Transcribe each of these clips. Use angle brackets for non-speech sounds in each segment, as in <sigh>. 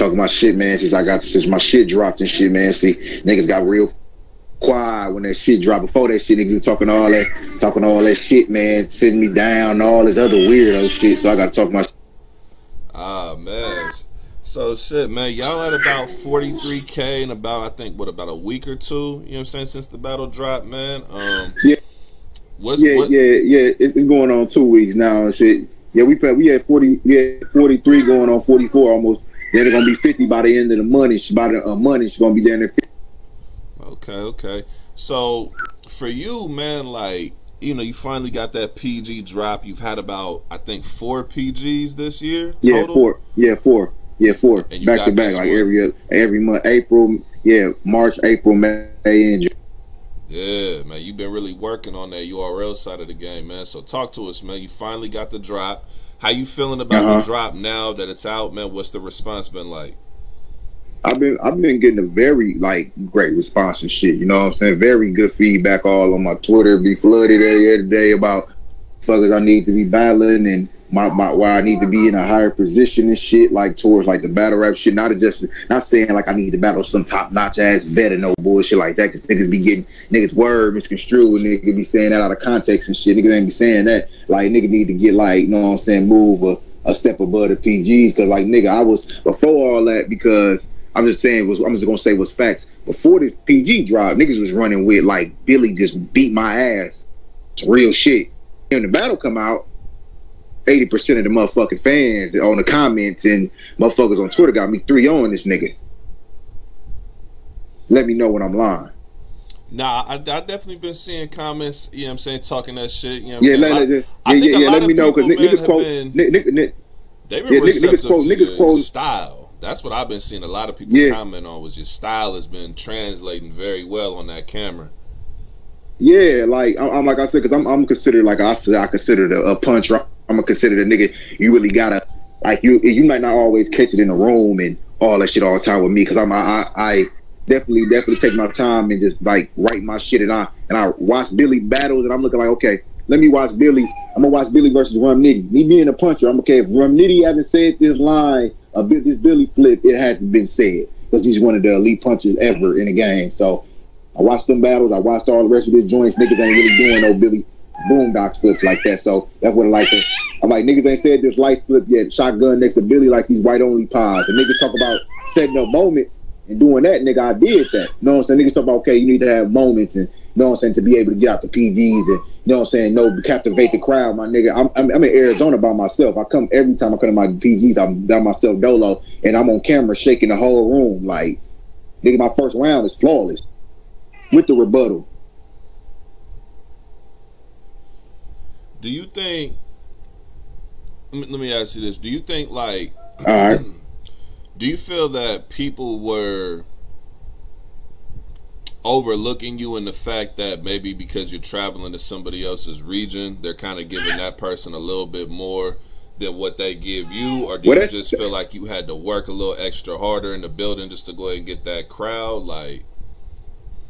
talking my shit, man. Since I got since my shit dropped and shit, man. See, niggas got real quiet when that shit dropped. Before that shit, niggas was talking all that, talking all that shit, man, sitting me down, all this other weirdo shit. So I got to talk my. Ah man. So shit, man, y'all at about 43k in about I think what about a week or two. You know what I'm saying since the battle dropped, man. Um, yeah, what's, yeah, what? yeah, yeah. It's, it's, going on two weeks now and shit. Yeah, we we had 40, we had 43 going on 44 almost. They're gonna be 50 by the end of the month. By the uh, month, she's gonna be down there. 50. Okay, okay. So for you, man, like you know, you finally got that PG drop. You've had about I think four PGs this year. Total? Yeah, four. Yeah, four. Yeah, four back to back, like every every month. April, yeah, March, April, May, and June. Yeah, man, you've been really working on that URL side of the game, man. So talk to us, man. You finally got the drop. How you feeling about uh-huh. the drop now that it's out, man? What's the response been like? I've been I've been getting a very like great response and shit. You know what I'm saying? Very good feedback all on my Twitter. Be flooded every day about fuckers I need to be battling and my, my where I need to be in a higher position and shit, like towards like the battle rap shit. Not just not saying like I need to battle some top notch ass vet and no bullshit like that. Cause niggas be getting niggas word misconstrued and niggas be saying that out of context and shit. Niggas ain't be saying that. Like nigga need to get like, you know what I'm saying, move a, a step above the PGs. Cause like nigga, I was before all that because I'm just saying was I'm just gonna say was facts. Before this PG drop, niggas was running with like Billy just beat my ass. It's real shit. When the battle come out, 80% of the motherfucking fans on the comments and motherfuckers on Twitter got me three oh on this nigga. Let me know when I'm lying. Nah, I, I definitely been seeing comments, you know what I'm saying, talking that shit. You know yeah, let, yeah, yeah, yeah, yeah, let me know because niggas quote. Been, niggas, they've been yeah, niggas quote, niggas quote style. That's what I've been seeing. A lot of people yeah. comment on was your style has been translating very well on that camera. Yeah, like I'm, like I said, because I'm I'm considered like I said I consider a, a punch I'm gonna consider the nigga you really gotta like you you might not always catch it in the room and all that shit all the time with me because I'm I, I definitely definitely take my time and just like write my shit and I and I watch Billy battles and I'm looking like okay let me watch Billy I'm gonna watch Billy versus Rum Nitty. Me being a puncher I'm okay if Rum Nitty haven't said this line a bit this Billy flip it hasn't been said because he's one of the elite punchers ever in the game. So I watched them battles I watched all the rest of his joints niggas ain't really doing no Billy boondocks flips like that. So that's what I like. To, I'm like niggas ain't said this light flip yet. Shotgun next to Billy like these white only pods. And niggas talk about setting up moments and doing that. Nigga, I did that. You know what I'm saying? Niggas talk about okay, you need to have moments and you know what I'm saying to be able to get out the PGs and you know what I'm saying no captivate the crowd. My nigga, I'm, I'm, I'm in Arizona by myself. I come every time I come to my PGs. I'm down myself dolo and I'm on camera shaking the whole room like nigga. My first round is flawless with the rebuttal. Do you think? Let me, let me ask you this: Do you think like? <clears throat> All right. <clears throat> Do you feel that people were overlooking you in the fact that maybe because you're traveling to somebody else's region, they're kind of giving that person a little bit more than what they give you, or do what you just feel like you had to work a little extra harder in the building just to go ahead and get that crowd? Like,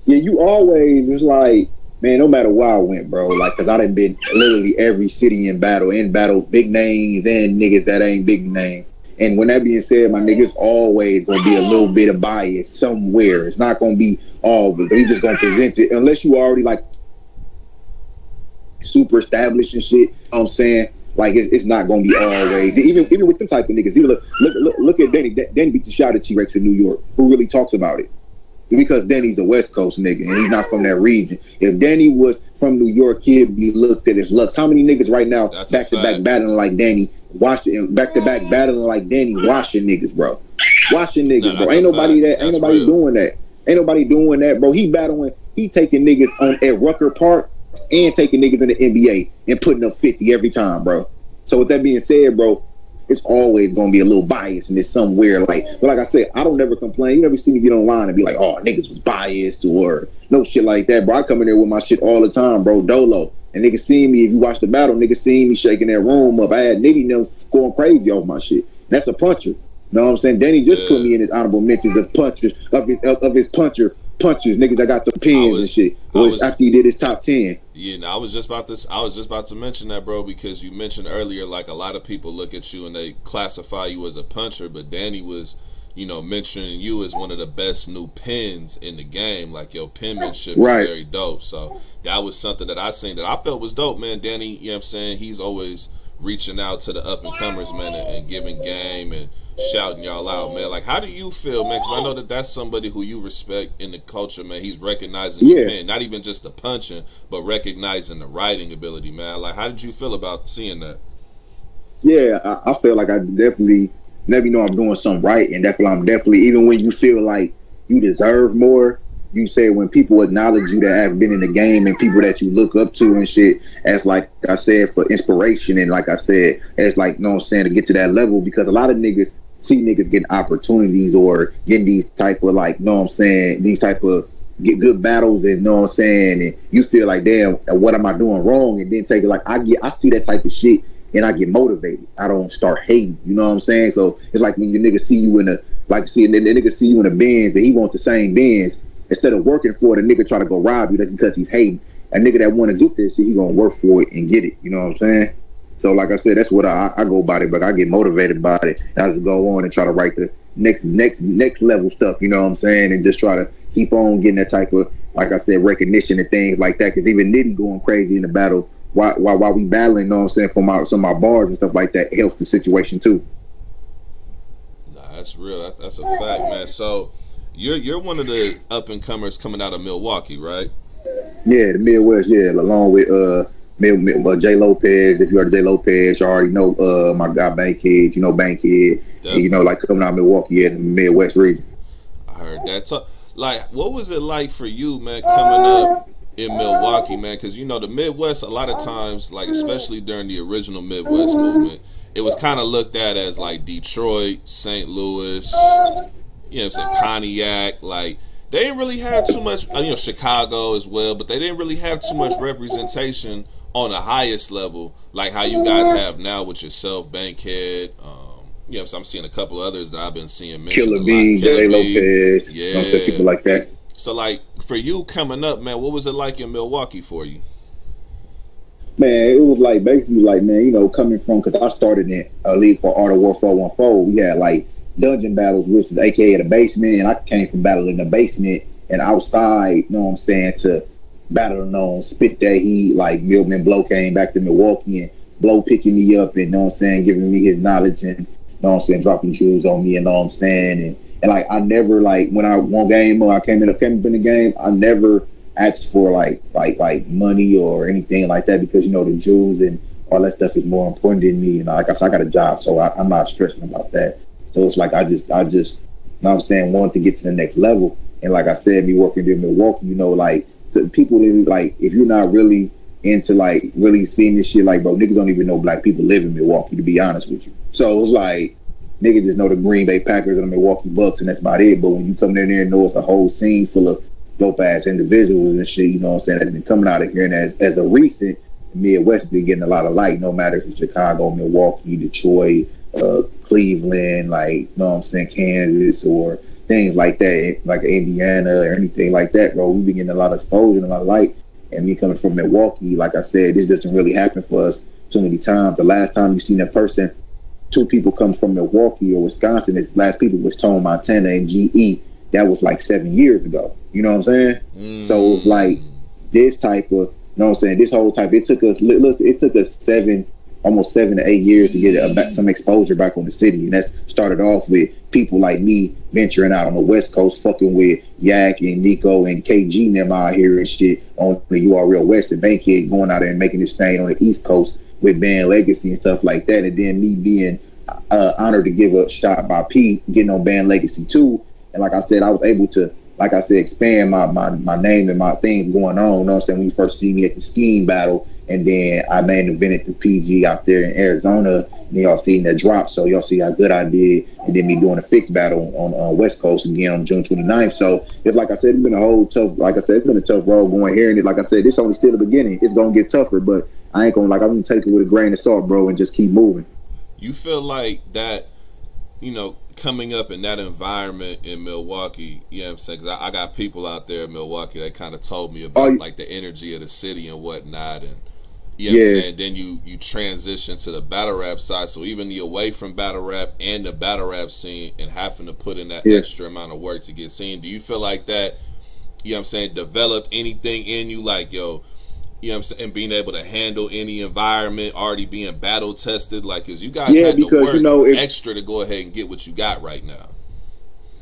yeah, you always it's like man, no matter where I went, bro, like, cause I done been literally every city in battle, in battle, big names and niggas that ain't big name. And when that being said, my niggas always gonna be a little bit of bias somewhere. It's not gonna be all, but we just gonna present it unless you already like super established and shit. You know I'm saying like it's, it's, not gonna be always even even with them type of niggas. Even look look look, look at Danny. Danny beat the shot at T Rex in New York. Who really talks about it? Because Danny's a West Coast nigga and he's not from that region. If Danny was from New York, he'd be looked at his looks. How many niggas right now back to back battling like Danny, washing back to back battling like Danny, washing niggas, bro, washing niggas, no, bro. Ain't nobody fact. that, ain't nobody real. doing that. Ain't nobody doing that, bro. He battling, he taking niggas on at Rucker Park and taking niggas in the NBA and putting up fifty every time, bro. So with that being said, bro, it's always gonna be a little biased and it's somewhere like but like I said, I don't never complain. You never see me get online and be like, oh niggas was biased or no shit like that, bro. I come in there with my shit all the time, bro. Dolo. And niggas see me if you watch the battle, niggas see me shaking that room up. I had Nitty them going crazy off my shit. That's a puncher. You know what I'm saying? Danny just yeah. put me in his honorable mentions of punchers of his of, of his puncher punches, niggas that got the pins was, and shit. Was, after he did his top ten. Yeah, no, I was just about to. I was just about to mention that, bro, because you mentioned earlier, like a lot of people look at you and they classify you as a puncher, but Danny was, you you know, mentioning you as one of the best new pins in the game. Like your penmanship right. is very dope. So that was something that I seen that I felt was dope, man. Danny, you know what I'm saying? He's always reaching out to the up and comers, man, and, and, giving game and shouting y'all out, man. Like, how do you feel, man? Because I know that that's somebody who you respect in the culture, man. He's recognizing yeah. your pen, not even just the punching, but recognizing the writing ability, man. Like, how did you feel about seeing that? Yeah, I, I feel like I definitely never know I'm doing something right, and that's definitely I'm definitely even when you feel like you deserve more. You say when people acknowledge you that have been in the game and people that you look up to and shit, as like I said for inspiration and like I said, as like you know what I'm saying to get to that level because a lot of niggas see niggas getting opportunities or getting these type of like, you know what I'm saying, these type of get good battles and you know what I'm saying, and you feel like, damn, what am I doing wrong? And then take it like I get I see that type of shit and I get motivated. I don't start hating. You know what I'm saying? So it's like when your nigga see you in a like the, the nigga see you in a Benz and he want the same Benz instead of working for it, the nigga try to go rob you because he's hating. A nigga that want to get this, he gonna work for it and get it. You know what I'm saying? So like I said, that's what I, I go about it, but I get motivated by it. I just go on and try to write the next next next level stuff. You know what I'm saying? And just try to keep on getting that type of like I said recognition and things like that. Because even Nitty going crazy in the battle while, while, while we battling, you know what I'm saying, for my some of my bars and stuff like that helps the situation too. Nah, that's real. That, that's a fact, man. So you're you're one of the up and comers coming out of Milwaukee, right? Yeah, the Midwest. Yeah, along with uh. Mil, Mil, uh, Jay Lopez, if you heard Jay Lopez, you already know uh, my guy Bankhead, you know Bankhead, and, you know like coming out of Milwaukee in the Midwest region. I heard that. So, like, what was it like for you, man, coming up in Milwaukee, man, because you know the Midwest. A lot of times, like especially during the original Midwest movement, it was kind of looked at as like Detroit, St. Louis, you know, I'm saying Pontiac. Like they didn't really have too much. Uh, you know, Chicago as well, but they didn't really have too much representation on the highest level, like how you guys have now with yourself, Bankhead. Um, you know, so I'm seeing a couple others that I've been seeing. Killer B, Jay Lopez, yeah, people like that. So, like for you coming up, man, what was it like in Milwaukee for you? Man, it was like basically like man, you know, coming from because I started in a league called Art of War 414. We had like dungeon battles, which is AKA the basement, and I came from battling in the basement and outside. You know what I'm saying? To battling on spit that heat, like Milman Blow came back to Milwaukee and Blow picking me up and you know what I'm saying, giving me his knowledge and you know what I'm saying, dropping jewels on me and you know what I'm saying and and like I never like when I won game or I came in up came up in the game, I never asked for like like like money or anything like that because you know the jewels and all that stuff is more important than me. And like I said, I got a job, so I, am not stressing about that. So it's like I just I just you know what I'm saying want to get to the next level. And like I said, me working in Milwaukee, you know, like people like if you're not really into like really seeing this shit, like bro, niggas don't even know black people live in Milwaukee. To be honest with you, so it's like niggas just know the Green Bay Packers and the Milwaukee Bucks, and that's about it. But when you come in there and know it's a whole scene full of dope ass individuals and shit, you know what I'm saying, that's been coming out of here. And as, as a recent, Midwest been getting a lot of light, no matter if it's Chicago, Milwaukee, Detroit, uh, Cleveland, like, you know what I'm saying, Kansas, or things like that, like Indiana or anything like that, bro. We've been getting a lot of exposure and a lot of light. And me coming from Milwaukee, like I said, this doesn't really happen for us too many times. The last time you seen a person two people come from Milwaukee or Wisconsin. His last people was Tone Montana and GE. That was like seven years ago. You know what I'm saying? Mm. So it was like this type of, you know what I'm saying? This whole type. It took us, it took us seven, almost seven to eight years to get a, some exposure back on the city, and that's started off with people like me venturing out on the West Coast, fucking with Yak and Nico and KG and them out here and shit on the URL West and Bankhead going out there and making this thing on the East Coast with band legacy and stuff like that. And then me being uh, honored to give a shot by Pete, getting on band legacy too. And like I said, I was able to, like I said, expand my my, my name and my things going on. You know what I'm saying? When you first see me at the skiing battle, and then I main evented the PG out there in Arizona. And y'all seen that drop, so y'all see how good I did. And then me doing a fixed battle on, on West Coast again on June 29th. So it's like I said, it's been a whole tough, like I said, it's been a tough road going here. And it, like I said, it's only still the beginning. It's gonna get tougher, but I ain't gonna like I'm gonna take it with a grain of salt, bro, and just keep moving. You feel like that, you know, coming up in that environment in Milwaukee, you know what I'm saying? Because I, I, got people out there in Milwaukee that kind of told me oh, about oh, like the energy of the city and whatnot, and You know yeah. I'm? Then you you transition to the battle rap side. So even the away from battle rap and the battle rap scene and having to put in that yeah. extra amount of work to get seen. Do you feel like that, you know what I'm saying, developed anything in you like, yo, you know what I'm saying, being able to handle any environment, already being battle tested, like, cause you guys yeah, had because, to work you know, extra to go ahead and get what you got right now.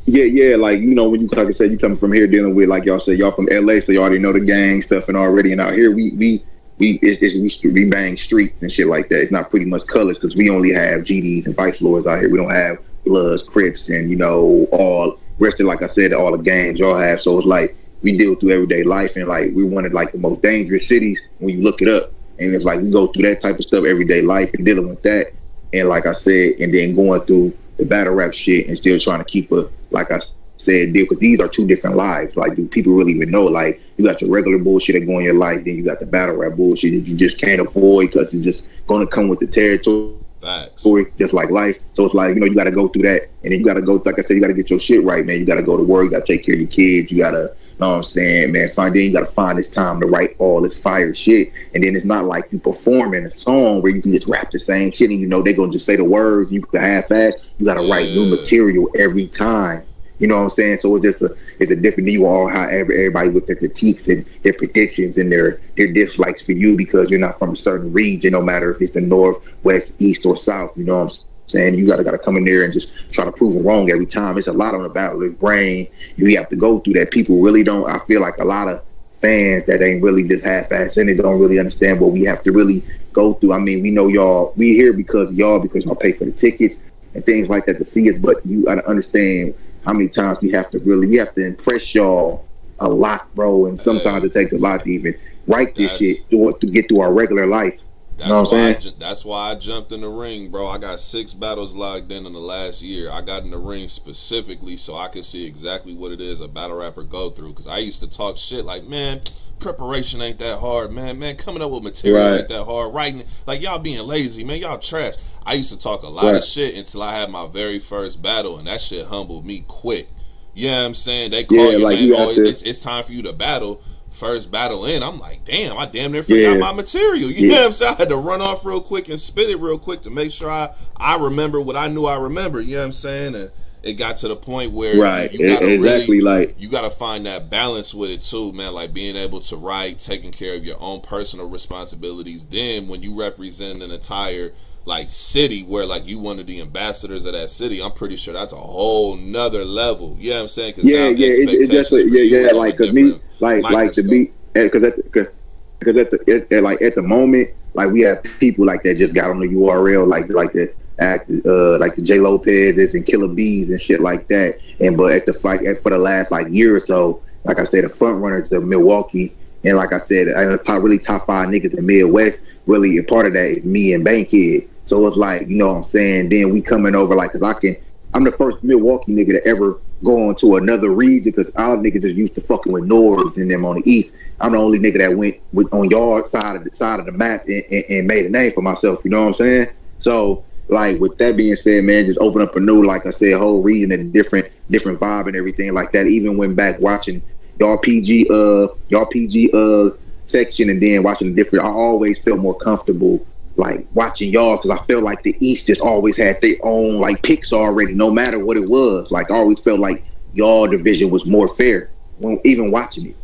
Yeah, yeah, like you know when you like I said, you coming from here dealing with like y'all said, y'all from LA, so you already know the gang stuff and already, and out here we we we it's, it's we, bang streets and shit like that. It's not pretty much colors because we only have GDs and Vice Lords out here. We don't have Bloods, Crips, and you know all rest of like I said, all the gangs y'all have. So it's like we deal through everyday life and like we wanted like the most dangerous cities when you look it up. And it's like we go through that type of stuff everyday life and dealing with that. And like I said, and then going through the battle rap shit and still trying to keep a like I said deal because these are two different lives. Like, do people really even know? Like, you got your regular bullshit that go in your life, then you got the battle rap bullshit that you just can't avoid because it's just going to come with the territory. Facts. just like life. So it's like, you know, you got to go through that. And then you got to go, like I said, you got to get your shit right, man. You got to go to work. You got to take care of your kids. You got to, you know what I'm saying, man? Find then you got to find this time to write all this fire shit. And then it's not like you performing a song where you can just rap the same shit and you know they're going to just say the words. You can half ass. You got to yeah. write new material every time. You know what I'm saying? So it's just a it's a different you all how everybody with their critiques and their predictions and their their dislikes for you because you're not from a certain region, no matter if it's the north, west, east, or south. You know what I'm saying? You gotta gotta come in there and just try to prove them wrong every time. It's a lot on the battle of the brain. You have to go through that. People really don't. I feel like a lot of fans that ain't really just half-ass in it don't really understand what we have to really go through. I mean, we know y'all. We here because y'all because y'all pay for the tickets and things like that to see us. But you gotta understand how many times we have to really we have to impress y'all a lot, bro. And sometimes it takes a lot to even write this shit to, to get through our regular life. That's you know what I'm saying? I, that's why I jumped in the ring, bro. I got six battles logged in in the last year. I got in the ring specifically so I could see exactly what it is a battle rapper go through. Because I used to talk shit like, man, preparation ain't that hard, man. Man, coming up with material right. ain't that hard. Writing, like y'all being lazy, man. Y'all trash. I used to talk a lot right. of shit until I had my very first battle, and that shit humbled me quick. You know what I'm saying? They call yeah, you, like man, you oh, to... it's, it's time for you to battle first battle in, I'm like, damn, I damn near forgot yeah. my material. You yeah. know what I'm saying? <laughs> I had to run off real quick and spit it real quick to make sure I, I remember what I knew I remember. You know what I'm saying? And it got to the point where right exactly really, like you got to find that balance with it too man like being able to write taking care of your own personal responsibilities. Then when you represent an entire like city where like you one of the ambassadors of that city i'm pretty sure that's a whole nother level. You know what i'm saying? Cause yeah yeah it, it just yeah yeah like because me like like to be because eh, at because at the at, like at the moment like we have people like that just got on the url like like the act uh, like the J Lopez's and Killer Bees and shit like that. And but at the fight for the last like year or so, like I said, the front runners, the Milwaukee, and like I said, I top really top five niggas in the Midwest. Really, a part of that is me and Bankhead. So it's like you know what I'm saying. Then we coming over like, cause I can. I'm the first Milwaukee nigga to ever go on to another region because all niggas just used to fucking with Norbs and them on the east. I'm the only nigga that went with on your side of the side of the map and, and, and made a name for myself. You know what I'm saying? So like with that being said, man, just open up a new, like I said, whole region and different different vibe and everything like that. Even when back watching y'all PG uh y'all PG uh section and then watching the different I always felt more comfortable like watching y'all because I felt like the East just always had their own like picks already, no matter what it was. Like I always felt like y'all division was more fair when even watching it.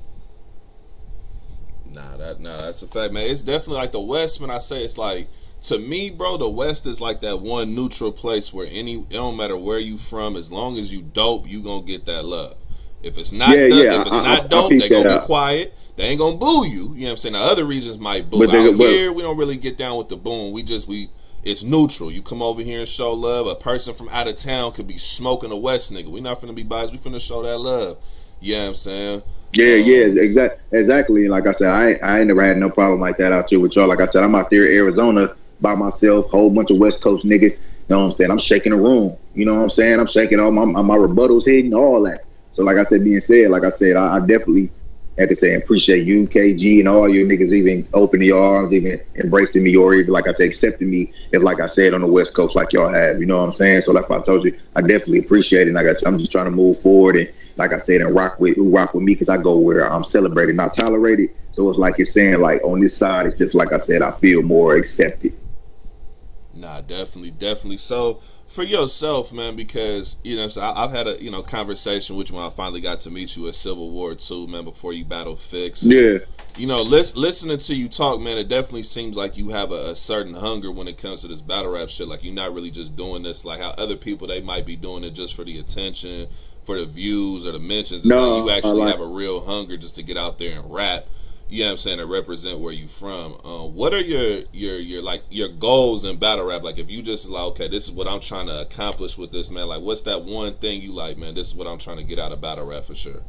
Nah, that nah, that's a fact, man. It's definitely like the West. When I say it's like to me, bro, the West is like that one neutral place where any it don't matter where you from, as long as you dope, you gonna get that love. If it's not yeah, yeah, if it's I, not I, dope, they gonna be quiet. They ain't gonna boo you. You know what I'm saying? The other regions might boo. But they, Out but, here, we don't really get down with the boom. We just we it's neutral. You come over here and show love. A person from out of town could be smoking a West nigga. We not finna be biased. We finna show that love. You know what I'm saying? Yeah, um, yeah, exactly, exactly. Like I said, I I ain't never had no problem like that out here with y'all. Like I said, I'm out there in Arizona by myself, whole bunch of West Coast niggas. You know what I'm saying? I'm shaking the room. You know what I'm saying? I'm shaking all my my rebuttals hitting all that. So like I said, being said, like I said, I, I definitely had to say appreciate you, KG, and all your niggas even opening your arms, even embracing me, or even like I said, accepting me if like I said on the West Coast, like y'all have. You know what I'm saying? So like I told you, I definitely appreciate it. Like I said, I'm just trying to move forward and like I said, and rock with who rock with me because I go where I'm celebrated, not tolerated. So it's like it's saying like on this side, it's just like I said, I feel more accepted. Nah, definitely, definitely. So for yourself, man, because you know, so I, have had a you know conversation with you when I finally got to meet you at Civil War Two, man, before you battle Fixx. Yeah. You know, lis- listening to you talk, man, it definitely seems like you have a, a, certain hunger when it comes to this battle rap shit. Like you're not really just doing this like how other people they might be doing it just for the attention, for the views or the mentions. No, like you actually like- have a real hunger just to get out there and rap you know what I'm saying, to represent where you from. Uh, what are your your your like your goals in battle rap? Like if you just like, okay, this is what I'm trying to accomplish with this man. Like, what's that one thing you like, man? This is what I'm trying to get out of battle rap for sure.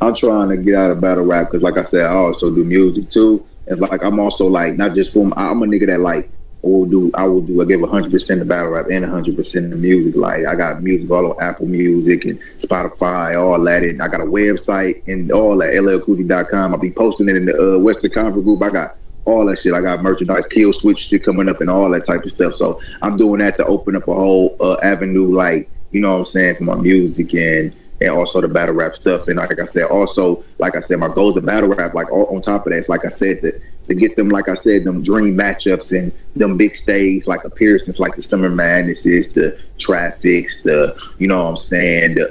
I'm trying to get out of battle rap because, like I said, I also do music too. It's like I'm also like not just for I'm a nigga that like I will do I will do I give hundred percent to battle rap and hundred percent to music. Like I got music all on Apple Music and Spotify, all that. And I got a website and all that llcooley.com. I'll be posting it in the uh, Western Conference group. I got all that shit. I got merchandise, kill switch shit coming up and all that type of stuff. So I'm doing that to open up a whole uh, avenue, like you know what I'm saying, for my music and and also the battle rap stuff. And like I said, also like I said, my goals of battle rap. Like all, on top of that, it's like I said that to get them, like I said, them dream matchups and them big stage like appearances, like the Summer Madnesses, the Traffics, the you know what I'm saying, the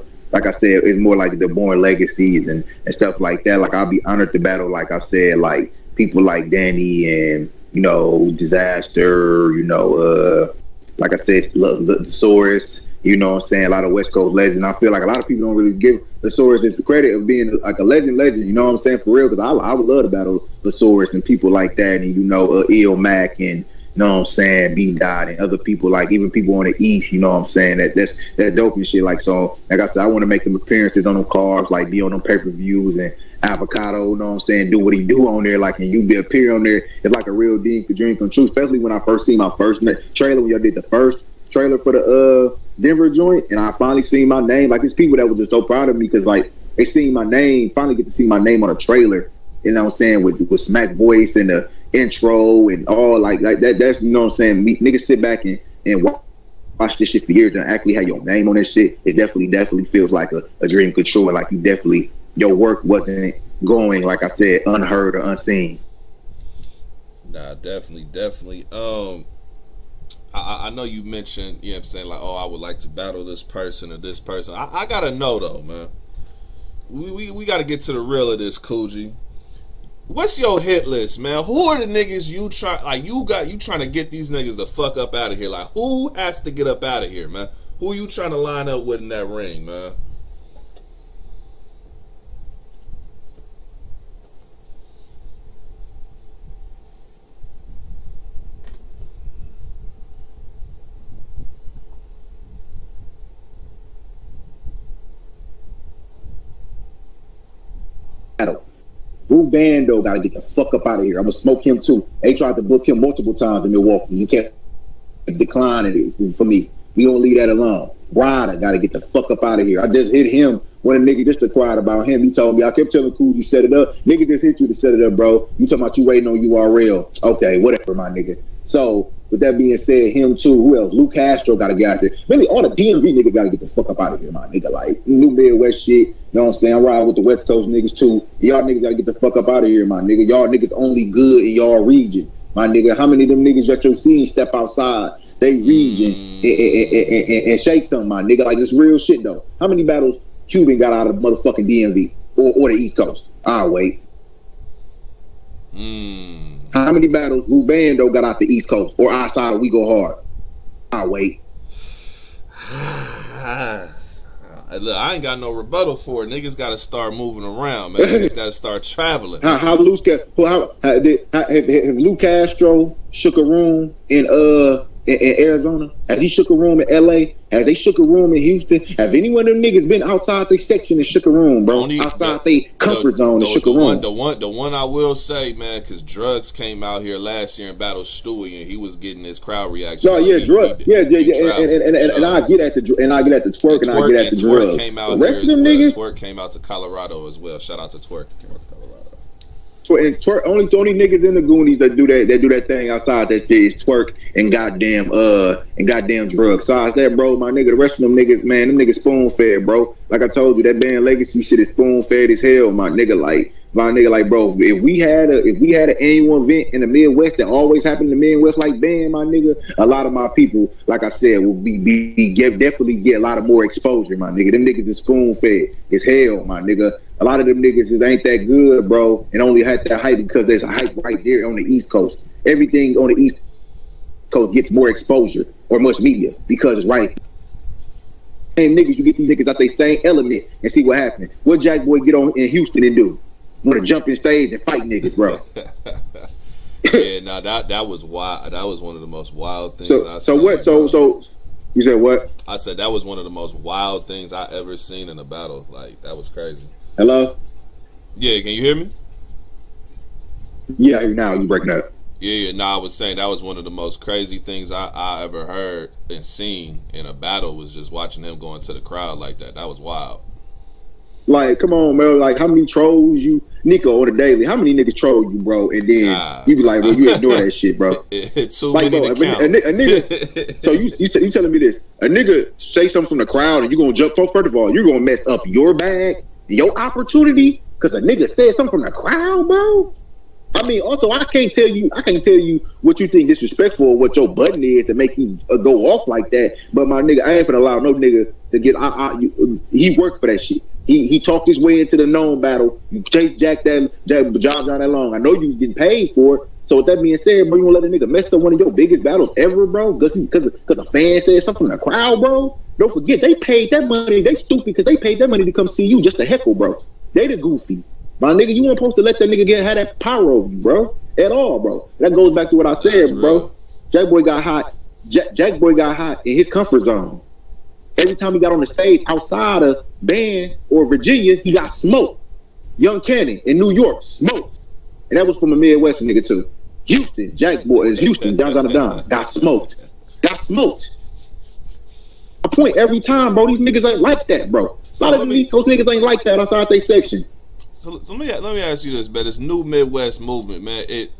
uh like I said, it's more like the born legacies and, and stuff like that. Like I'll be honored to battle, like I said, like people like Danny and you know Disaster, you know, uh like I said, the Saurus, you know what I'm saying? A lot of West Coast legends. I feel like a lot of people don't really give Lasaurus is the credit of being like a legend, legend. You know what I'm saying? For real, because I, I would love to battle Lasaurus and people like that, and you know, uh, Il Mac and you know what I'm saying, B Dot and other people like even people on the East. You know what I'm saying? That that's that dope and shit. Like so, like I said, I want to make them appearances on them cars, like be on them pay per views and avocado. You know what I'm saying? Do what he do on there, like and you be appear on there. It's like a real dream, dream come true. Especially when I first see my first trailer when y'all did the first trailer for the uh Denver joint, and I finally seen my name. Like it's people that were just so proud of me because like they seen my name, finally get to see my name on a trailer. You know what I'm saying with with smack voice and the intro and all like like that. That's you know what I'm saying. Me, niggas sit back and and watch this shit for years and actually have your name on this shit. It definitely definitely feels like a, a dream. And like you definitely your work wasn't going like I said unheard or unseen. Nah, definitely, definitely. Um, I, I, know you mentioned, you know what I'm saying, like, oh, I would like to battle this person or this person. I, I gotta know though, man. We, we, we gotta get to the real of this, Coogi. What's your hit list, man? Who are the niggas you try like you got you trying to get these niggas the fuck up out of here? Like who has to get up out of here, man? Who are you trying to line up with in that ring, man? Ru Bando got to get the fuck up out of here. I'm gonna smoke him too. They tried to book him multiple times in Milwaukee. You can't decline it for me. We don't leave that alone. Ryder got to get the fuck up out of here. I just hit him when a nigga just inquired about him. He told me, I kept telling Cool, you set it up. Nigga just hit you to set it up, bro. You talking about you waiting on URL. Okay, whatever, my nigga. So with that being said, him too. Who else? Lu Castro got to get out there. Really, all the DMV niggas got to get the fuck up out of here, my nigga. Like new Midwest shit. You know what I'm saying? I ride with the West Coast niggas too. Y'all niggas got to get the fuck up out of here, my nigga. Y'all niggas only good in y'all region, my nigga. How many of them niggas that you seen step outside they region mm. and, and, and, and, shake some, my nigga? Like this real shit though. How many battles Quban got out of the motherfucking DMV or, or the East Coast? I'll wait. Hmm. How many battles Ru Bando got out the East Coast or outside of We Go Hard? I wait. <sighs> Look, I ain't got no rebuttal for it. Niggas got to start moving around, man. Niggas <laughs> got to start traveling. How, how Luke, how, how, did, how, have, have Lu Castro shook a room in uh in, in, Arizona? Has he shook a room in LA? Has they shook a room in Houston? Have any one of them niggas been outside their section and shook a room, bro? Only, outside their comfort the, zone and shook the a room. One, the one, the one I will say, man, because Drugz came out here last year and battled Stewie, and he was getting his crowd reaction. No, yeah, drug, yeah, yeah, yeah, and, and, and, and, and I get at the and I get at the twerk and, I get at the drug. Came out the rest of them niggas. Twerk came out to Colorado as well. Shout out to Twerk. And twerk, only only niggas in the Goonies that do that that do that thing outside that shit twerk and goddamn uh and goddamn Drugz. Size that, bro. My nigga, the rest of them niggas, man, them niggas spoon fed, bro. Like I told you, that band legacy shit is spoon fed as hell, my nigga. Like my nigga, like bro, if we had a if we had an annual event in the Midwest that always happened in the Midwest, like band, my nigga, a lot of my people, like I said, will be be, get definitely get a lot of more exposure, my nigga. Them niggas is spoon fed as hell, my nigga. A lot of them niggas is ain't that good, bro, and only had that hype because there's a hype right there on the East Coast. Everything on the East Coast gets more exposure or much media because it's right same niggas, you get these niggas out they same element and see what happened. What Jack Boy get on in Houston and do? Want to jump in stage and fight niggas, bro. <laughs> yeah, no, that that was wild. That was one of the most wild things. So, I so what? So, so you said what? I said that was one of the most wild things I ever seen in a battle. Like that was crazy. Hello. Yeah, can you hear me? Yeah, now you breaking up. Yeah, yeah. No, I was saying that was one of the most crazy things I, I ever heard and seen in a battle was just watching them go into the crowd like that. That was wild. Like, come on, man. Like, how many trolls you, Nico, on a daily? How many niggas troll you, bro? And then nah. you be like, well, you ignore that <laughs> shit, bro. <laughs> it's so like, bro, a, a, a, nigga. <laughs> so you you, t- you telling me this? A nigga say something from the crowd, and you gonna jump. So first of all, you're gonna mess up your bag, your opportunity, because a nigga said something from the crowd, bro. I mean, also, I can't tell you, I can't tell you what you think disrespectful or what your button is to make you uh, go off like that. But my nigga, I ain't gonna allow no nigga to get. I, I, you, he worked for that shit. He he talked his way into the known battle. You chased Jack that Jack job down that long. I know you was getting paid for it. So with that being said, bro, you gonna let a nigga mess up one of your biggest battles ever, bro? Because because because a fan said something from the crowd, bro. Don't forget they paid that money. They stupid because they paid that money to come see you just to heckle, bro. They the goofy. My nigga, you weren't supposed to let that nigga get have that power over you, bro. At all, bro. That goes back to what I said, bro. Jack Boy got hot. Jack, Jack Boy got hot in his comfort zone. Every time he got on the stage outside of band or Virginia, he got smoked. Young Cannon in New York, smoked. And that was from a Midwest nigga too. Houston, Jack Boy is Houston, down down down. Got smoked. Got smoked. A point every time, bro. These niggas ain't like that, bro. A lot of these niggas ain't like that outside their section. So, so let me let me ask you this, man. This new Midwest movement, man. It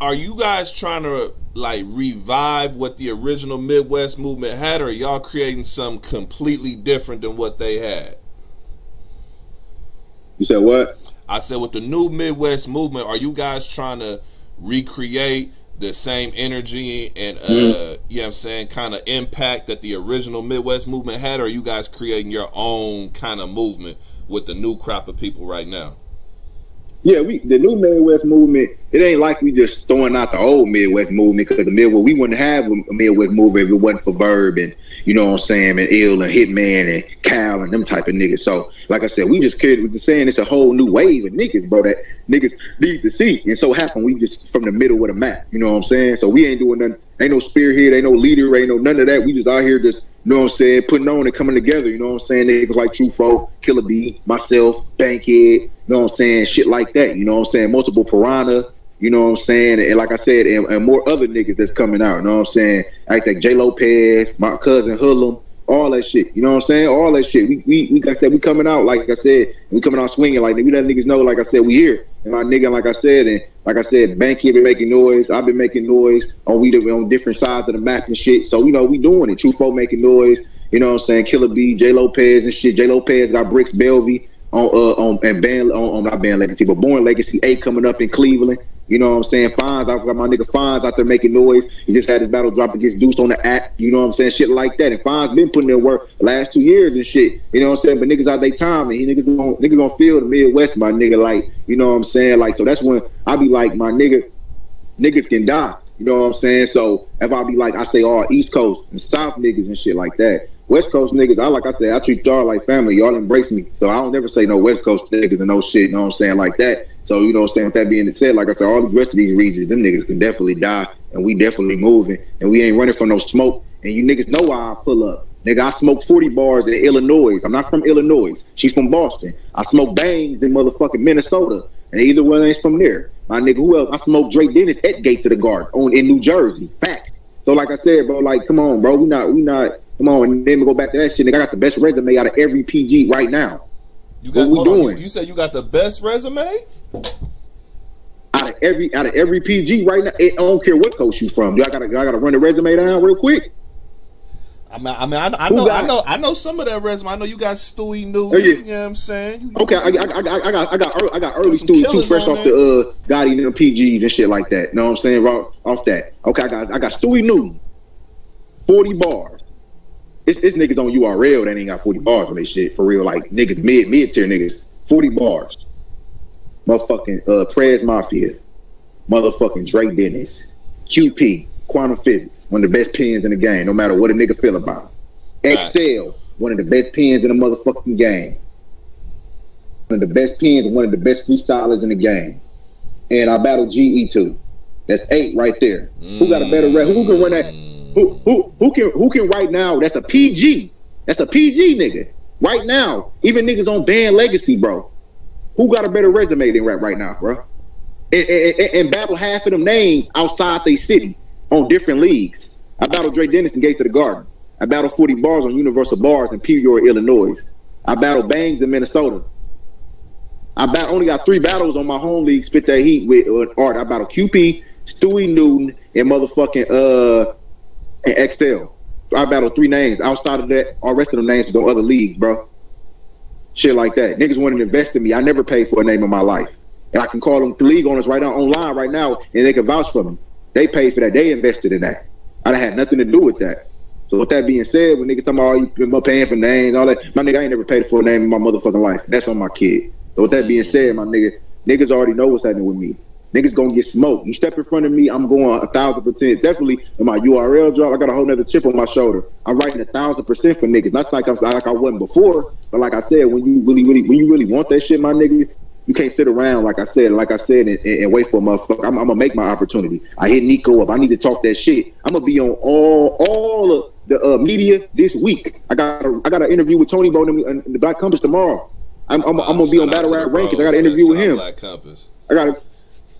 are you guys trying to like revive what the original Midwest movement had, or y'all creating something completely different than what they had? You said what? I said with the new Midwest movement, are you guys trying to recreate the same energy and uh mm-hmm. you know what I'm saying kind of impact that the original Midwest movement had, or are you guys creating your own kind of movement with the new crop of people right now? Yeah, we the new Midwest movement. It ain't like we just throwing out the old Midwest movement because the Midwest we wouldn't have a Midwest movement if it wasn't for Verb and you know what I'm saying and Ill and Hitman and Cal and them type of niggas. So like I said, we just carried with the saying it's a whole new wave of niggas, bro. That niggas need to see. And so happen we just from the middle of the map. You know what I'm saying? So we ain't doing nothing. Ain't no spearhead. Ain't no leader. Ain't no none of that. We just out here just you know what I'm saying, putting on and coming together. You know what I'm saying? Niggas like True Fro, Killer B, myself, Bankhead, you know what I'm saying? Shit like that. You know what I'm saying? Multiple Piranha, you know what I'm saying? And like I said, and, and more other niggas that's coming out. You know what I'm saying? I think J Lopez, my cousin Hullum, all that shit. You know what I'm saying? All that shit. We, we, we like I said, we coming out, like I said, we coming out swinging. Like, we let niggas know, like I said, we here. And my nigga, like I said, and like I said, Banky been making noise. I've been making noise on we on different sides of the map and shit. So, you know, we doing it. True making noise. You know what I'm saying? Killer B, J Lopez and shit. J Lopez got Bricks Belvy on uh on and band on, on not band legacy, but Born Legacy A coming up in Cleveland. You know what I'm saying? Fonz, I got my nigga Fonz out there making noise. He just had his battle drop against Deuce on the act. You know what I'm saying? Shit like that. And Fonz been putting in work last two years and shit. You know what I'm saying? But niggas out their time and he niggas gonna niggas gonna feel the Midwest, my nigga. Like, you know what I'm saying? Like, so that's when I be like, my nigga, niggas can die. You know what I'm saying? So if I be like, I say all East Coast and South niggas and shit like that. West Coast niggas, I like I said, I treat y'all like family. Y'all embrace me. So I don't never say no West Coast niggas and no shit, you know what I'm saying, like that. So, you know what I'm saying, with that being said, like I said, all the rest of these regions, them niggas can definitely die and we definitely moving and we ain't running from no smoke. And you niggas know why I pull up. Nigga, I smoke 40 bars in Illinois. I'm not from Illinois. She's from Boston. I smoke bangs in motherfucking Minnesota. And either one ain't from there. My nigga, who else? I smoke Drake Dennis at Gate to the Guard on in New Jersey. Facts. So like I said, bro, like come on, bro. We not we not Come on, and then we go back to that shit. Nigga, I got the best resume out of every PG right now. You got what we doing? On, you, you said you got the best resume? Out of every out of every PG right now, I don't care what coach you from. Do I gotta I gotta run the resume down real quick? I mean, I mean, I, I know, got, I know, I know some of that resume. I know you got Stewie New. Oh, yeah. You know what I'm saying? You, okay, I, I, I, got, I got, I got, I got early Stewie too, fresh off there. the uh, Gotti and them PGs and shit like that. You know what I'm saying? Right Off that. Okay, I got, I got Stewie New, forty bars. It's, it's niggas on URL that ain't got forty bars on this shit for real. Like niggas mid mid tier niggas, forty bars. Motherfucking uh, Prez Mafia, motherfucking Drake Dennis, QP, quantum physics, one of the best pens in the game, no matter what a nigga feel about it. Excel, one of the best pens in the motherfucking game. One of the best pens and one of the best freestylers in the game. And I battle GE2. That's eight right there. Mm. Who got a better rep? Who can run that? Who who can who can right now? That's a PG. That's a PG nigga. Right now, even niggas on band legacy, bro. Who got a better resume than rap right now, bro? And, and, and battle half of them names outside they city on different leagues. I battled Dre Dennis in Gates of the Garden. I battled 40 bars on Universal Bars in Peoria, Illinois. I battled Bangs in Minnesota. I bat- only got three battles on my home league. Spit that heat with uh, Art. I battled QP, Stewie Newton, and motherfucking uh and XL. I battled three names. Outside of that, all rest of them names go other leagues, bro. Shit like that. Niggas want to invest in me. I never paid for a name in my life. And I can call them league owners right now online right now, and they can vouch for them. They paid for that. They invested in that. I had nothing to do with that. So with that being said, when niggas talking about oh, you paying for names, all that, my nigga, I ain't never paid for a name in my motherfucking life. That's on my kid. So with that being said, my nigga, niggas already know what's happening with me. Niggas gonna get smoked. You step in front of me, I'm going a thousand percent. Definitely in my URL drop, I got a whole nother chip on my shoulder. I'm writing a thousand percent for niggas. That's like I'm like I wasn't before, but like I said, when you really, really, when you really want that shit, my nigga, you can't sit around like I said, like I said, and, and wait for a motherfucker. I'm, I'm, gonna make my opportunity. I hit Nico up. I need to talk that shit. I'm gonna be on all all of the uh, media this week. I got a, I got an interview with Tony Bone in the Black Compass tomorrow. I'm, I'm, I'm gonna be on Battle Rap Rankings. I got an interview with him. Black Compass. I got a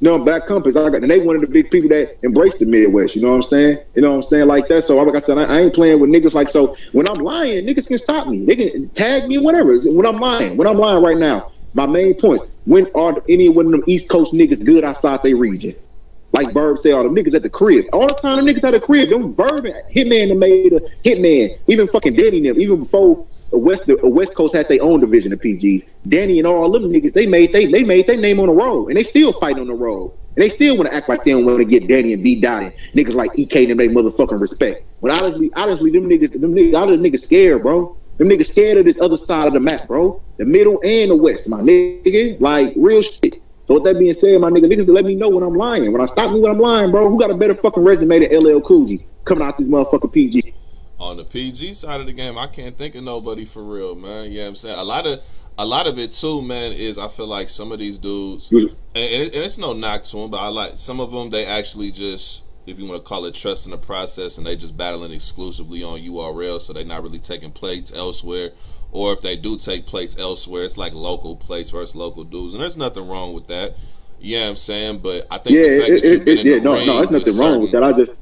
no Black Compass. I got and they one of the big people that embrace the Midwest. You know what I'm saying? You know what I'm saying like that. So like I said, I, I ain't playing with niggas like so. When I'm lying, niggas can stop me. They can tag me, whatever. When I'm lying, when I'm lying right now, my main points. When are any one of them East Coast niggas good outside their region? Like Verb say, all the niggas at the crib. All the time, the niggas at the crib. Them Verb Hitman that made a Hitman. Even fucking Danny them. Even before West the West Coast had their own division of PGs. Danny and all them niggas, they made they they made their name on the road, and they still fight on the road. And they still want to act like they don't want to get Danny and B Dotty. Niggas like EK them they motherfucking respect. But honestly, honestly, them niggas, them niggas, all the niggas scared, bro. Them niggas scared of this other side of the map, bro. The middle and the west, my nigga. Like real shit. So with that being said, my nigga, niggas let me know when I'm lying. When I stop me when I'm lying, bro, who got a better fucking resume than LL Coogi coming out this motherfucking PG? On the PG side of the game, I can't think of nobody for real, man. You know what I'm saying? A lot of a lot of it too, man, is I feel like some of these dudes, and, and it's no knock to them, but I like some of them. They actually just if you want to call it trust in the process, and they just battling exclusively on URL, so they're not really taking plates elsewhere. Or if they do take plates elsewhere, it's like local plates versus local dudes, and there's nothing wrong with that. Yeah, you know I'm saying, but I think yeah, the fact it, that you've been it, in yeah, the no, no, there's nothing wrong with that. I just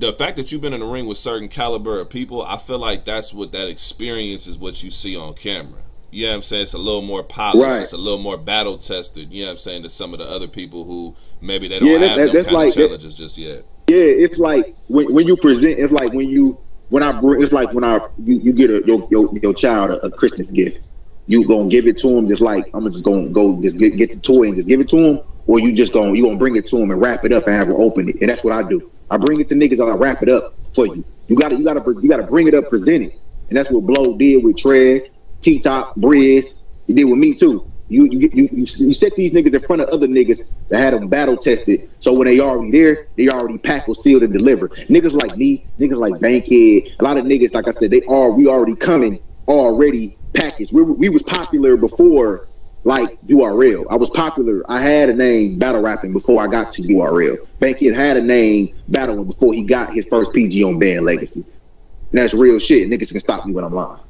the fact that you've been in the ring with certain caliber of people, I feel like that's what that experience is. What you see on camera. You know what I'm saying? It's a little more polished. Right. It's a little more battle tested. You know what I'm saying? To some of the other people who maybe they don't yeah, have that, kind like, of challenges that, just yet. Yeah, it's like when, when you present. It's like when you when I bring. It's like when I you, you get a your, your your child a, a Christmas gift. You gonna give it to him just like I'm just gonna go just get, get the toy and just give it to him, or you just gonna you gonna bring it to him and wrap it up and have him open it. And that's what I do. I bring it to niggas and I wrap it up for you. You gotta you gotta you gotta bring it up, present it, and that's what Blow did with Trez, T Top, Briz. He did with me too. You you, you you you set these niggas in front of other niggas that had them battle tested. So when they already there, they already packed or sealed and delivered. Niggas like me, niggas like Bankhead, a lot of niggas, like I said, they are we already coming already packaged. We we was popular before like URL. I was popular. I had a name battle rapping before I got to URL. Bankhead had a name battling before he got his first PG on Band Legacy. And that's real shit. Niggas can stop me when I'm lying.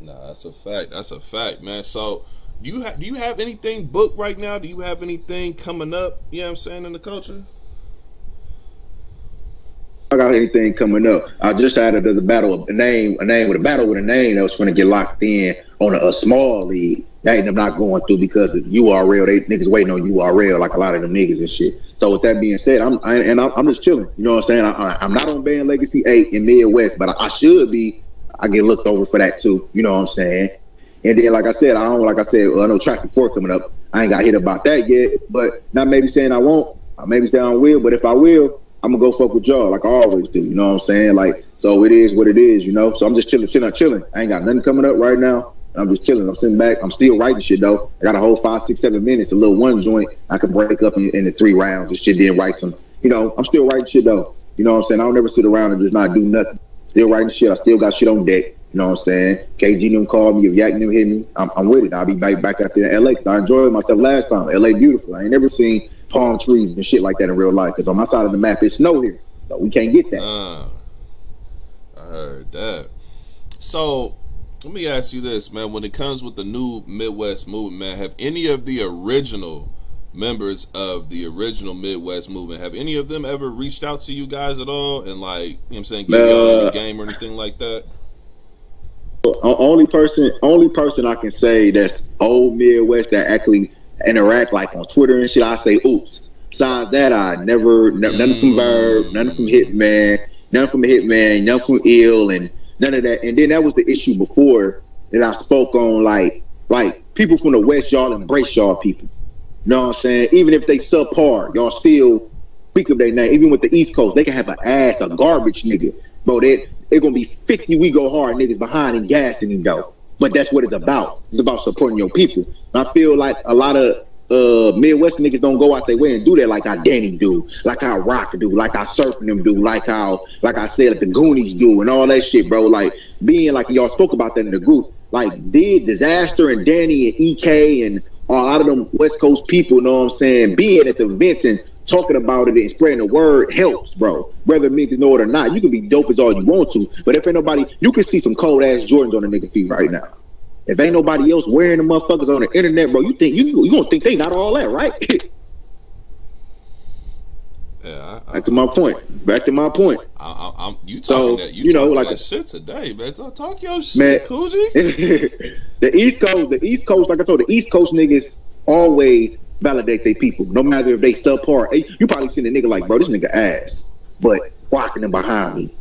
Nah, that's a fact. That's a fact, man. So do you have do you have anything booked right now? Do you have anything coming up? You know what I'm saying in the culture? Got anything coming up. I just had another battle of a name, a name with a battle with a name that was going to get locked in on a, a, small league. that ain't them not going through because of URL. They niggas waiting on URL like a lot of them niggas and shit. So with that being said, I'm I, and I'm, I'm, just chilling. You know what I'm saying? I, am not on band Legacy Eight in Midwest, but I, I, should be. I get looked over for that too. You know what I'm saying? And then, like I said, I don't like I said, I know Traffic Four coming up. I ain't got hit about that yet, but not maybe saying I won't. I maybe saying I will, but if I will, I'm gonna go fuck with y'all like I always do. You know what I'm saying? Like, so it is what it is. You know. So I'm just chilling, chilling, chilling. I ain't got nothing coming up right now. I'm just chilling. I'm sitting back. I'm still writing shit though. I got a whole five, six, seven minutes, a little one joint I can break up in, in the three rounds and shit. Then write some. You know, I'm still writing shit though. You know what I'm saying? I don't ever sit around and just not do nothing. Still writing shit. I still got shit on deck. You know what I'm saying? KG them called me. If Yak them hit me, I'm, I'm with it. I'll be back back out there in LA. I enjoyed myself last time. LA beautiful. I ain't never seen palm trees and shit like that in real life. Because on my side of the map, it's snow here, so we can't get that. Uh, I heard that. So let me ask you this, man. When it comes with the new Midwest movement, man, have any of the original members of the original Midwest movement, have any of them ever reached out to you guys at all and like, you know what I'm saying, give y'all any game or anything like that? Only person, only person I can say that's old Midwest that actually interact like on Twitter and shit. I say, oops. Besides that, I never, n- mm. none from Verb, none from Hitman, none from Hitman, none from Ill, and none of that. And then that was the issue before that I spoke on, like like people from the West, y'all embrace y'all people. You know what I'm saying? Even if they subpar, y'all still speak of their name. Even with the East Coast, they can have an ass, a garbage nigga. Bro, they it's gonna be 50 we go hard niggas behind and gassing him though. But that's what it's about. It's about supporting your people. I feel like a lot of uh Midwest niggas don't go out their way and do that like how Danny do, like how Rock do, like how Surfing them do, like how like I said like the Goonies do and all that shit, bro. Like being like y'all spoke about that in the group, like did Dizaster and Danny and EK and a lot of them West Coast people, you know what I'm saying, being at the events and talking about it and spreading the word helps, bro. Whether niggas know it or not, you can be dope as all you want to, but if ain't nobody, you can see some cold ass Jordans on the nigga feet right now. If ain't nobody else wearing the motherfuckers on the internet, bro, you think you you gonna think they not all that, right? <laughs> yeah. I, I, Back to my point. Back to my point. I, am you talking so, that you, you know like a, shit today, man. Talk your shit, man, Coogi. <laughs> the East Coast, the East Coast, like I told the East Coast niggas always validate their people, no matter if they subpar. You probably seen a nigga like, bro, this nigga ass, but walking them behind me,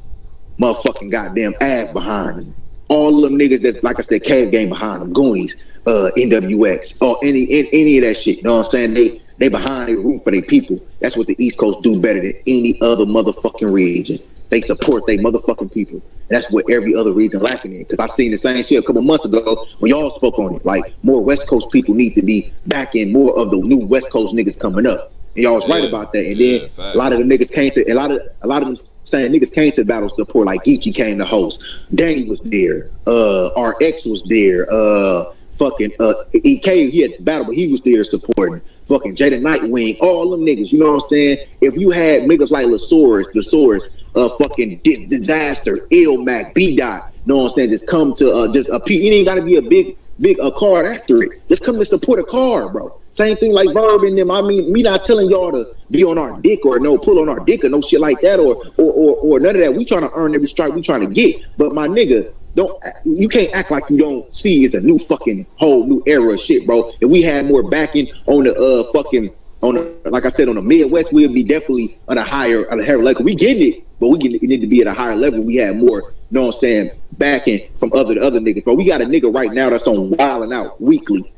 motherfucking goddamn ass behind him all them niggas that, like I said, cave game behind them, Goonies, uh, NWX, or any any of that shit. You know what I'm saying? They they behind, they root for their people. That's what the East Coast do better than any other motherfucking region. They support their motherfucking people. That's what every other region lacking in. Because I seen the same shit a couple months ago when y'all spoke on it. Like more West Coast people need to be back in more of the new West Coast niggas coming up. And y'all was yeah. right about that. And yeah, then a lot of the niggas came to a lot of a lot of them saying niggas came to the battle support. Like Geechee came to host. Danny was there. Uh, RX was there. Uh, fucking uh, EK he had the battle, but he was there supporting. Fucking Jada Nightwing, all them niggas. You know what I'm saying? If you had niggas like Lasaurus, Lasaurus, uh, fucking D- Dizaster, Ill Mac, B Dot. You know what I'm saying? Just come to uh, just a P. You ain't got to be a big big a card after it. Just come to support a card, bro. Same thing like Verb and them. I mean, me not telling y'all to be on our dick or no pull on our dick or no shit like that or or or, or none of that. We trying to earn every strike we trying to get. But my nigga, don't you can't act like you don't see it's a new fucking whole new era of shit, bro. If we had more backing on the uh fucking on the, like I said on the Midwest, we'd be definitely on a higher on a higher level. We get it, but we need to be at a higher level. We had more, you know what I'm saying, backing from other other niggas. But we got a nigga right now that's on Wild 'N Out weekly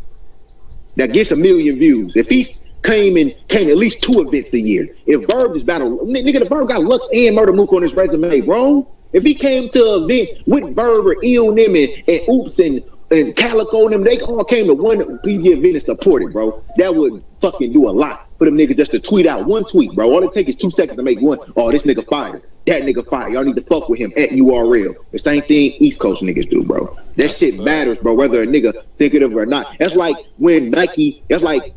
that gets a million views. If he's came and came at least two events a year, if Verb is battle, nigga, the Verb got Lux and Murda Mook on his resume, bro. If he came to an event with Verb or Ill and them and, and Oops and and Calicoe and them, they all came to one PG event and supported, bro. That would fucking do a lot for them niggas just to tweet out one tweet, bro. All it takes is two seconds to make one. Oh, this nigga fired. That nigga fired. Y'all need to fuck with him at URL. The same thing East Coast niggas do, bro. That shit matters, bro. Whether a nigga think it of or not. That's like when Nike. That's like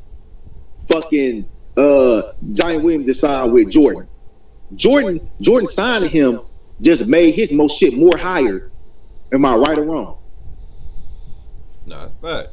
fucking uh Zion Williams decide with Jordan. Jordan, Jordan signing him just made his most shit more higher. Am I right or wrong? Nah, fact.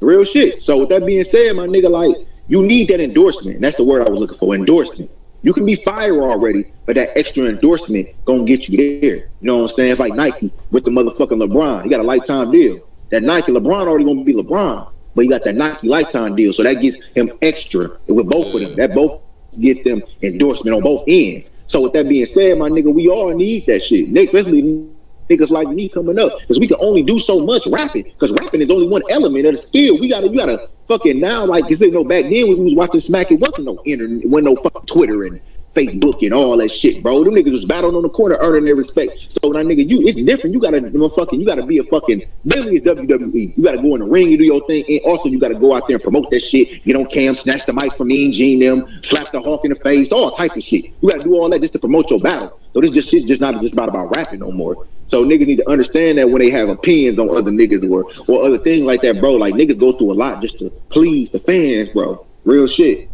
Real shit. So with that being said, my nigga, like you need that endorsement. That's the word I was looking for. Endorsement. You can be fired already, but that extra endorsement gonna get you there. You know what I'm saying? It's like Nike with the motherfucking LeBron. He got a lifetime deal. that Nike LeBron already gonna be LeBron, but you got that Nike lifetime deal, so that gives him extra with both of them. That both get them endorsement on both ends. So with that being said, my nigga, we all need that shit, especially niggas like me coming up, because we can only do so much rapping. Because rapping is only one element of the skill. We gotta, you gotta fucking now, like you said, know, back then when we was watching Smack, it wasn't no internet, wasn't no fucking Twitter and Facebook and all that shit, bro. Them niggas was battling on the corner, earning their respect. So now, nigga, you it's different. You gotta fucking, you gotta be a fucking Billy is WWE. You gotta go in the ring, you do your thing, and also you gotta go out there and promote that shit. Get on cam, snatch the mic from me and Gene them, slap the hawk in the face, all type of shit. You gotta do all that just to promote your battle. So this just shit just not just about about rapping no more. So niggas need to understand that when they have opinions on other niggas or or other things like that, bro. Like niggas go through a lot just to please the fans, bro. Real shit.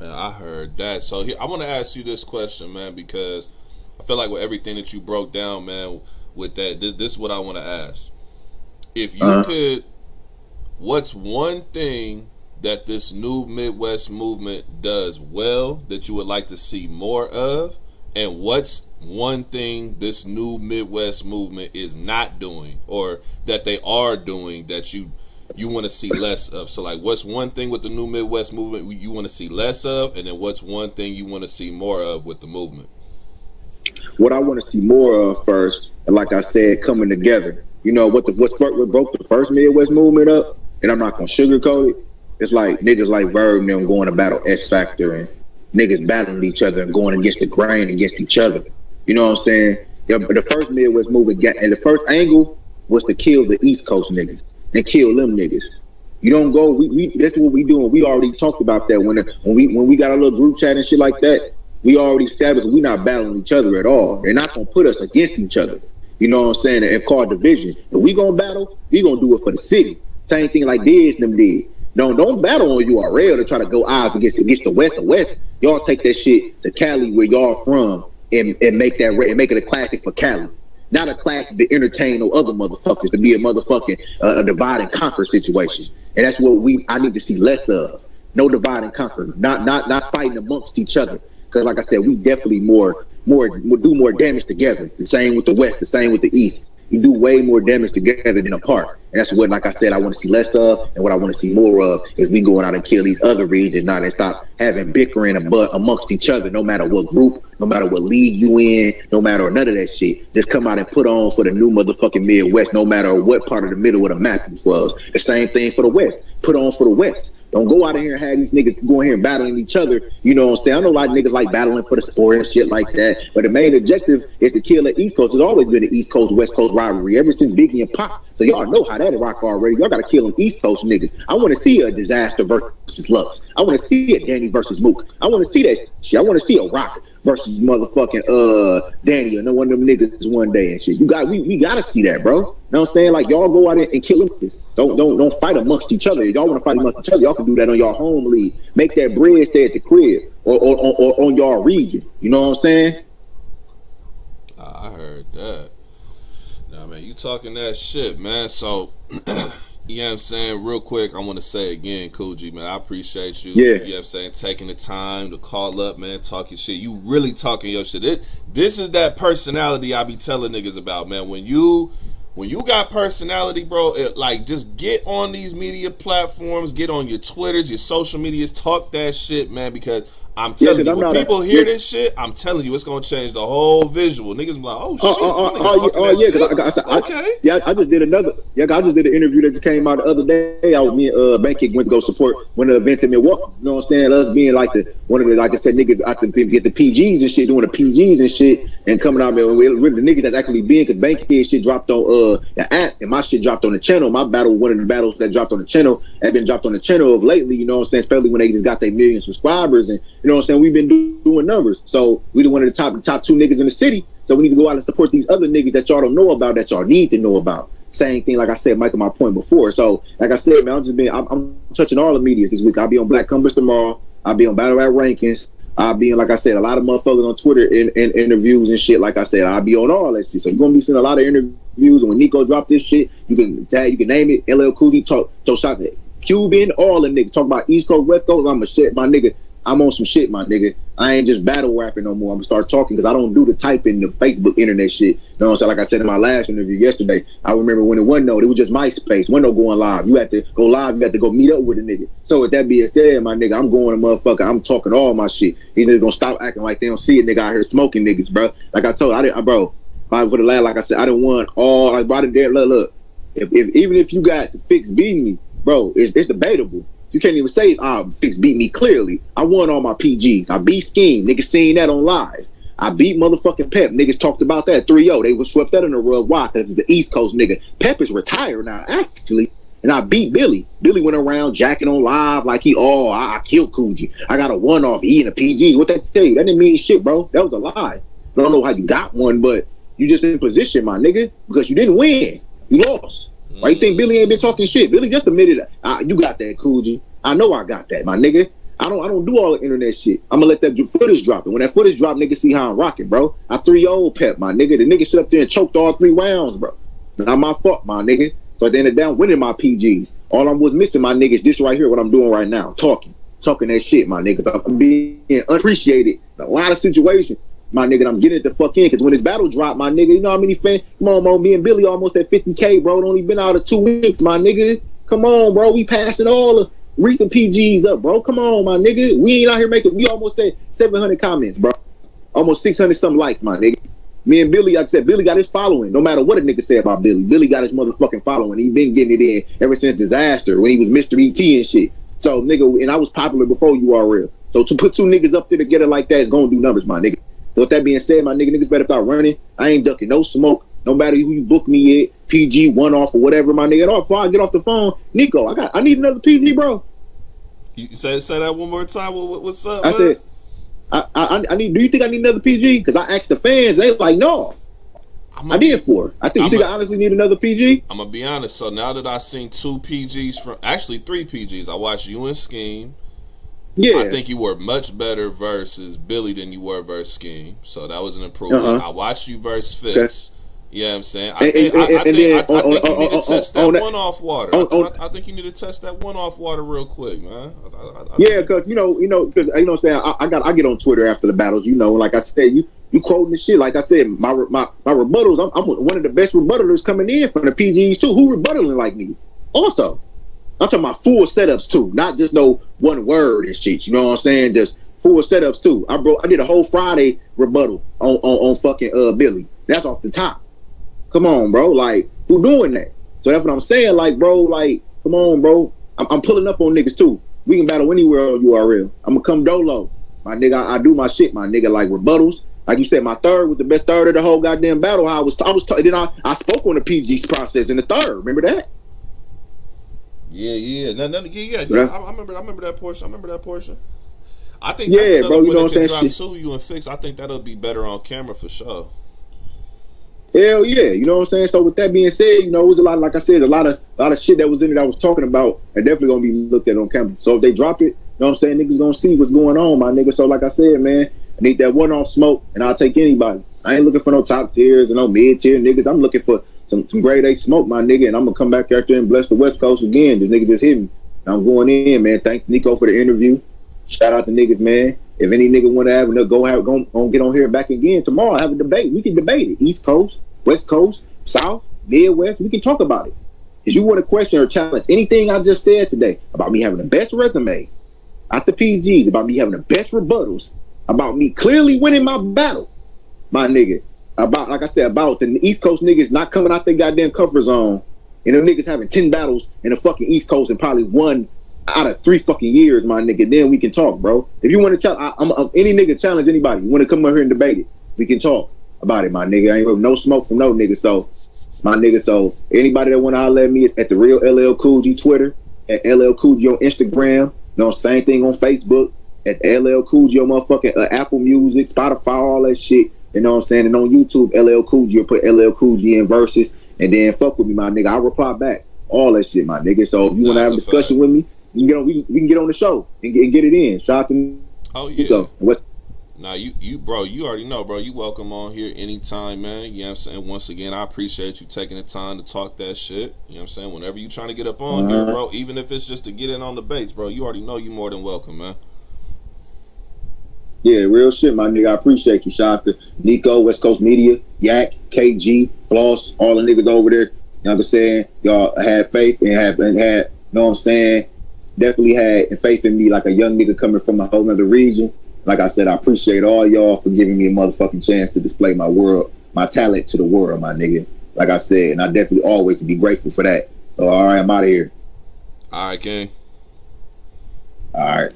Man, I heard that. So here, I want to ask you this question, man, because I feel like with everything that you broke down, man, with that, this, this is what I want to ask. If you uh-huh. could, what's one thing that this new Midwest movement does well that you would like to see more of? And what's one thing this new Midwest movement is not doing or that they are doing that you you want to see less of. So, like, what's one thing with the new Midwest movement you want to see less of, and then what's one thing you want to see more of with the movement? What I want to see more of first, and like I said, coming together. You know what the what's what broke the first Midwest movement up, and I'm not gonna sugarcoat it. It's like niggas like Verb and them going to battle X Factor and niggas battling each other and going against the grain against each other. You know what I'm saying? But the first Midwest movement got, and the first angle was to kill the East Coast niggas and kill them niggas. You don't go. We, we that's what we doing. We already talked about that when when we when we got a little group chat and shit like that. We already established we not battling each other at all. They're not gonna put us against each other. You know what I'm saying? And call division. If we gonna battle, we gonna do it for the city. Same thing like Diz them did. No, don't battle on URL to try to go odds against against the West or West. Y'all take that shit to Cali where y'all from and, and make that and make it a classic for Cali not a class to entertain no other motherfuckers to be a motherfucking uh, a divide and conquer situation. And that's what we I need to see less of. No divide and conquer. Not not not fighting amongst each other. Because like I said, we definitely more more do more damage together. The same with the West. The same with the East you do way more damage together than apart. And that's what, like I said, I want to see less of, and what I want to see more of is we going out and kill these other regions now and stop having bickering amongst each other, no matter what group, no matter what league you in, no matter none of that shit. Just come out and put on for the new motherfucking Midwest, no matter what part of the middle of the map it was. The same thing for the West. Put on for the West. Don't go out here and have these niggas going here and battling each other. You know what I'm saying? I know a lot of niggas like battling for the sport and shit like that. But the main objective is to kill the East Coast. It's always been an East Coast West Coast rivalry ever since Biggie and Pop. So y'all know how that rock already. Y'all gotta kill them East Coast niggas. I want to see a Dizaster versus Lux. I want to see a Danny versus Mook. I want to see that shit. I want to see a Rock versus motherfucking uh Danny or no one of them niggas one day and shit. You got we, we gotta see that, bro. You know what I'm saying? Like y'all go out and kill them. Don't don't don't fight amongst each other. Y'all want to fight amongst each other. Y'all can do that on your home league. Make that bread stay at the crib or or, or, or on your region. You know what I'm saying? I heard that. Now, man, you talking that shit, man. So <clears throat> You know what I'm saying? Real quick, I want to say again, Coogi, man, I appreciate you. Yeah. You know what I'm saying? Taking the time to call up, man, talking shit. You really talking your shit. This, this is that personality I be telling niggas about, man. When you when you got personality, bro, it, like just get on these media platforms, get on your Twitters, your social medias, talk that shit, man, because I'm telling yeah, you, when people a, hear yeah. this shit, I'm telling you, it's gonna change the whole visual. Niggas be like, oh uh, shit, uh, uh, oh yeah, cause I, I, said, okay, yeah, I just did another, yeah, I just did an interview that just came out the other day. I me and uh, Bankhead went to go support one of the events in Milwaukee. You know what I'm saying? Us being like the one of the, like I said, niggas out to get the PGs and shit, doing the PGs and shit, and coming out man, with the niggas that's actually being, cause Bankhead shit dropped on uh the app, and my shit dropped on the channel. My battle, one of the battles that dropped on the channel, had been dropped on the channel of lately. You know what I'm saying? Especially when they just got their million subscribers, and you know what I'm saying? We've been doing doing numbers. So we the one of the top top two niggas in the city. So we need to go out and support these other niggas that y'all don't know about that y'all need to know about. Same thing, like I said, Michael, my point before. So, like I said, man, I'm just being, I'm, touching all the media this week. I'll be on Black Compass tomorrow. I'll be on Battle Rap Rankings. I'll be like I said, a lot of motherfuckers on Twitter in, in interviews and shit. Like I said, I'll be on all that shit. So you're gonna be seeing a lot of interviews. And when Nico drop this shit, you can tag, you can name it. LL Coogi talk, talk shots at Quban, all the niggas talk about East Coast, West Coast. I'm a shit, my nigga. I'm on some shit, my nigga. I ain't just battle rapping no more. I'm gonna start talking because I don't do the typing, the Facebook, internet shit. You know what I'm saying? Like I said in my last interview yesterday, I remember when it wasn't no, it was just MySpace. Wasn't no going live. You had to go live. You had to go meet up with a nigga. So with that being said, my nigga, I'm going to motherfucker. I'm talking all my shit. Niggas gonna stop acting like they don't see a nigga out here smoking niggas, bro. Like I told, I didn't, bro. I, For the last, like I said, I didn't want all like. I didn't look, look. If, if even if you guys Fixx beating me, bro, it's, it's debatable. You can't even say um Fixx beat me clearly. I won all my PGs. I beat Scheme. Niggas seen that on live. I beat motherfucking Pep. Niggas talked about that 3-0. They was swept that in the rug. Why? Because it's the East Coast nigga. Pep is retired now, actually. And I beat Billy. Billy went around jacking on live like he, oh, I, I killed Coogi. I got a one off. E and a PG. What that tell you? That didn't mean shit, bro. That was a lie. I don't know how you got one, but you just in position, my nigga, because you didn't win. You lost. Mm. Why you think Billy ain't been talking shit? Billy just admitted, uh, you got that, Coogi. I know I got that, my nigga. I don't I don't do all the internet shit. I'm gonna let that footage drop. And when that footage drop, nigga see how I'm rocking, bro. I three old pep, my nigga. The nigga sit up there and choked all three rounds, bro. Not my fault, my nigga. So at the end of the day, I'm winning my PGs. All I was missing, my nigga, is this right here, what I'm doing right now. Talking. Talking that shit, my niggas. I'm being unappreciated in a lot of situations. My nigga, I'm getting it the fuck in. Cause when this battle dropped, my nigga, you know how many fans? Come on, bro. Me and Billy almost at 50K, bro. It only been out of two weeks, my nigga. Come on, bro. We passing all the recent PGs up, bro. Come on, my nigga. We ain't out here making. We almost said 700 comments, bro. Almost 600 some likes, my nigga. Me and Billy, like I said, Billy got his following. No matter what a nigga say about Billy, Billy got his motherfucking following. He been getting it in ever since Dizaster when he was Mr. ET and shit. So nigga, and I was popular before URL. So to put two niggas up there together like that is gonna do numbers, my nigga. With that being said, my nigga, niggas better start running. I ain't ducking no smoke. No matter who you book me at, PG one off or whatever, my nigga. Off I get off the phone, Nico, I got I need another PG, bro. You say say that one more time. What, what's up? I said, I, I, I need. Do you think I need another PG? Because I asked the fans, they like, no. I'm I did four. I think I'm you think a, I honestly need another PG. I'm gonna be honest. So now that I seen two PGs from, actually three PGs, I watched you and Scheme. Yeah, I think you were much better versus Billy than you were versus Scheme. So that was an improvement. Uh-huh. I watched you versus Fixx. Okay. You know I'm saying? I, and, think, and, I, I, think, then, I, I think you need to test that, one off water. I, think you need to test that one off water real quick, man. yeah, because you know, you know, because you know, what I'm saying I, got I get on Twitter after the battles. You know, like I said, you you quoting the shit. Like I said, my my my rebuttals. I'm, I'm one of the best rebuttalers coming in from the PGs too. Who rebuttaling like me? Also, I'm talking about full setups too, not just no one word and shit. You know what I'm saying? Just full setups too. I bro, I did a whole Friday rebuttal on on, on fucking uh Billy. That's off the top. Come on, bro. Like, who doing that? So that's what I'm saying. Like, bro, like, come on, bro. I'm, I'm pulling up on niggas too. We can battle anywhere on URL. I'm gonna come dolo. My nigga, I, I, do my shit, my nigga, like rebuttals. Like you said, my third was the best third of the whole goddamn battle. I was, I was, then I, I spoke on the PG's process in the third. Remember that? Yeah, yeah, no, no, yeah, yeah. yeah. I, I, remember, I remember that portion. I remember that portion. I think yeah, bro. You know what I'm saying? Too, you and Fixx. I think that'll be better on camera for sure. Hell yeah, you know what I'm saying. So with that being said, you know, it was a lot. Like I said, a lot of a lot of shit that was in it. I was talking about, and definitely gonna be looked at on camera. So if they drop it, you know what I'm saying, niggas gonna see what's going on, my nigga. So like I said, man, I need that one off smoke, and I'll take anybody. I ain't looking for no top tiers and no mid tier niggas. I'm looking for some some grade A smoke, my nigga, and I'm gonna come back out there and bless the West Coast again. This nigga just hit me. I'm going in, man. Thanks Nico for the interview. Shout out to niggas, man. If any nigga want to have a go have go, go get on here back again tomorrow, have a debate. We can debate it. East Coast, West Coast, South, Midwest. We can talk about it. If you want to question or challenge anything I just said today about me having the best resume at the PGs, about me having the best rebuttals, about me clearly winning my battle, my nigga, about like I said about the East Coast niggas not coming out their goddamn comfort zone, and them niggas having ten battles in the fucking East Coast and probably one out of three fucking years, my nigga. Then we can talk, bro. If you want to challenge, I'm, I'm, any nigga challenge anybody. You want to come over here and debate it? We can talk about it, my nigga. I ain't no smoke from no nigga. So, my nigga. So anybody that want to holler at me is at the real LL Coogi Twitter, at LL Coogi on Instagram. You know, same thing on Facebook. At LL Coogi on motherfucking uh, Apple Music, Spotify, all that shit. You know what I'm saying? And on YouTube, LL Coogi, will put LL Coogi in verses, and then fuck with me, my nigga. I'll reply back. All that shit, my nigga. So if you want to have a discussion fact. with me, you can get on. We, we can get on the show and get, and get it in. Shout out to Oh yeah. What's now you you bro, you already know, bro. You welcome on here anytime, man. You know what I'm saying? Once again, I appreciate you taking the time to talk that shit. You know what I'm saying? Whenever you trying to get up on uh-huh. here, bro, even if it's just to get in on the baits, bro, you already know you more than welcome, man. Yeah, real shit, my nigga. I appreciate you. Shout out to Nico, West Coast Media, Yak, KG, Floss, all the niggas over there. You know what I'm saying? Y'all had faith and have and had, you know what I'm saying? Definitely had faith in me like a young nigga coming from a whole nother region. Like I said, I appreciate all y'all for giving me a motherfucking chance to display my world, my talent to the world, my nigga. Like I said, and I definitely always be grateful for that. So all right, I'm out of here. All right, gang. All right.